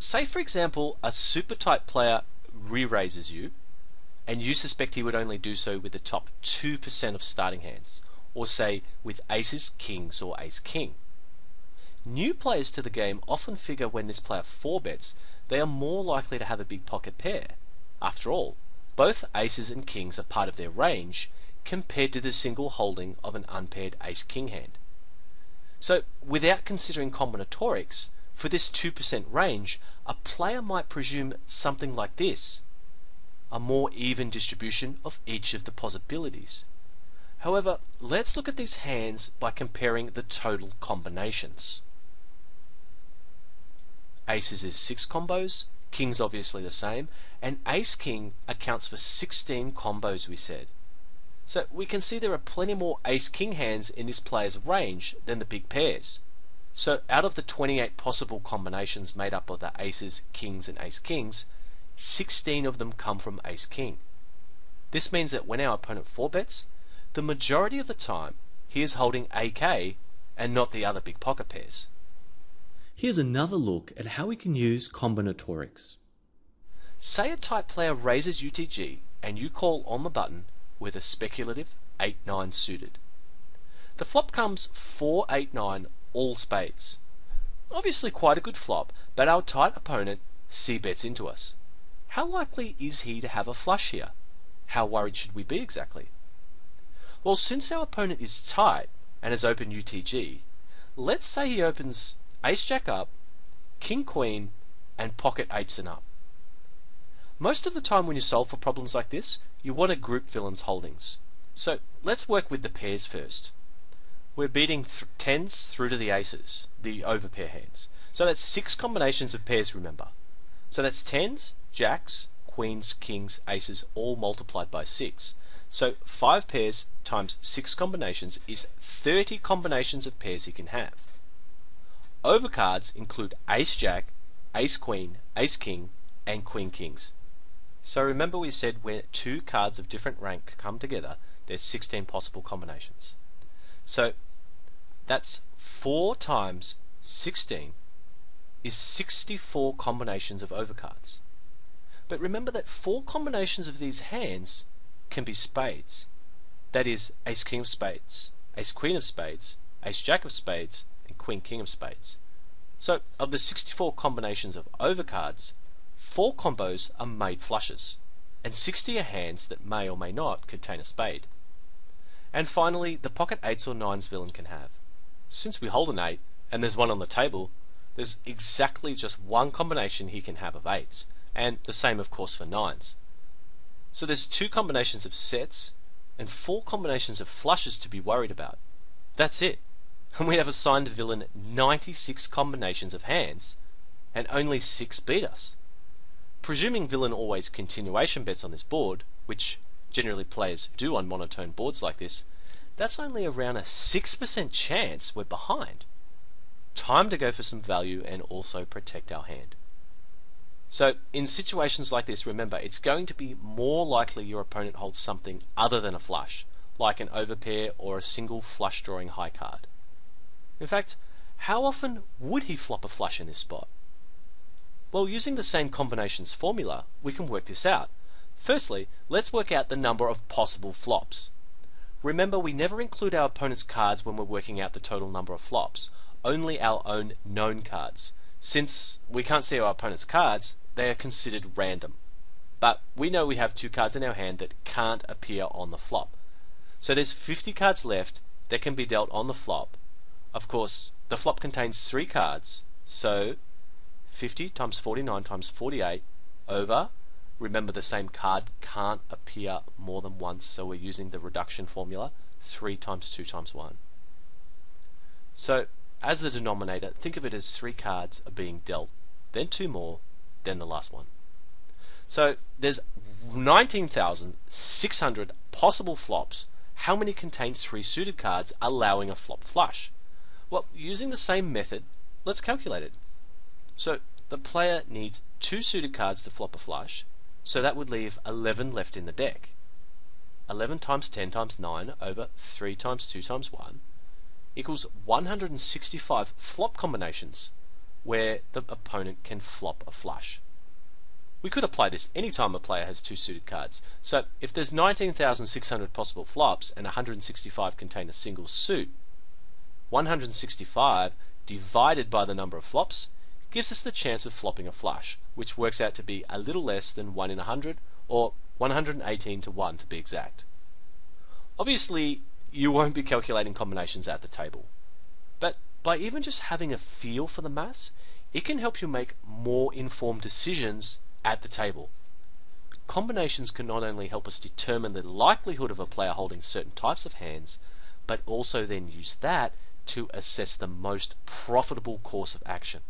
say for example a super tight player re-raises you, and you suspect he would only do so with the top 2% of starting hands, or say with aces, kings, or ace king. New players to the game often figure when this player 4 bets, they are more likely to have a big pocket pair. After all, both aces and kings are part of their range compared to the single holding of an unpaired ace king hand. So, without considering combinatorics, for this 2% range, a player might presume something like this a more even distribution of each of the possibilities. However, let's look at these hands by comparing the total combinations. Aces is 6 combos, King's obviously the same, and Ace King accounts for 16 combos we said. So we can see there are plenty more Ace King hands in this player's range than the big pairs. So out of the 28 possible combinations made up of the Aces, Kings and Ace Kings, 16 of them come from Ace King. This means that when our opponent 4 bets, the majority of the time he is holding AK and not the other big pocket pairs. Here's another look at how we can use combinatorics. Say a tight player raises UTG and you call on the button with a speculative 8-9 suited. The flop comes 4-8-9 all spades. Obviously quite a good flop, but our tight opponent C bets into us. How likely is he to have a flush here? How worried should we be exactly? Well, since our opponent is tight and has opened UTG, let's say he opens Ace Jack up, King Queen, and Pocket Eights and up. Most of the time when you solve for problems like this, you want to group villain's holdings. So let's work with the pairs first. We're beating th tens through to the aces, the overpair hands. So that's six combinations of pairs, remember. So that's tens, jacks, queens, kings, aces, all multiplied by six. So five pairs times six combinations is 30 combinations of pairs he can have. Overcards include ace jack, ace queen, ace king, and queen kings. So remember we said when two cards of different rank come together, there's 16 possible combinations. So that's 4 times 16 is 64 combinations of overcards. But remember that 4 combinations of these hands can be spades. That is ace king of spades, ace queen of spades, ace jack of spades, and queen king of spades. So of the 64 combinations of overcards, Four combos are made flushes, and 60 are hands that may or may not contain a spade. And finally, the pocket 8s or 9s villain can have. Since we hold an 8, and there's one on the table, there's exactly just one combination he can have of 8s, and the same of course for 9s. So there's two combinations of sets, and four combinations of flushes to be worried about. That's it. And we have assigned villain 96 combinations of hands, and only 6 beat us. Presuming villain always continuation bets on this board, which generally players do on monotone boards like this, that's only around a 6% chance we're behind. Time to go for some value and also protect our hand. So, in situations like this, remember, it's going to be more likely your opponent holds something other than a flush, like an overpair or a single flush drawing high card. In fact, how often would he flop a flush in this spot? Well, using the same combinations formula, we can work this out. Firstly, let's work out the number of possible flops. Remember, we never include our opponent's cards when we're working out the total number of flops, only our own known cards. Since we can't see our opponent's cards, they are considered random. But we know we have two cards in our hand that can't appear on the flop. So there's 50 cards left that can be dealt on the flop. Of course, the flop contains three cards, so 50 times 49 times 48 over, remember the same card can't appear more than once, so we're using the reduction formula, 3 times 2 times 1. So, as the denominator, think of it as three cards are being dealt, then two more, then the last one. So, there's 19,600 possible flops. How many contain three suited cards allowing a flop flush? Well, using the same method, let's calculate it. So the player needs two suited cards to flop a flush, so that would leave 11 left in the deck. 11 times 10 times 9 over 3 times 2 times 1 equals 165 flop combinations. where the opponent can flop a flush. We could apply this anytime a player has two suited cards. So if there's 19,600 possible flops and 165 contain a single suit, 165 divided by the number of flops gives us the chance of flopping a flush, which works out to be a little less than 1 in 100, or 118 to 1 to be exact. Obviously, you won't be calculating combinations at the table, but by even just having a feel for the maths, it can help you make more informed decisions at the table. Combinations can not only help us determine the likelihood of a player holding certain types of hands, but also then use that to assess the most profitable course of action.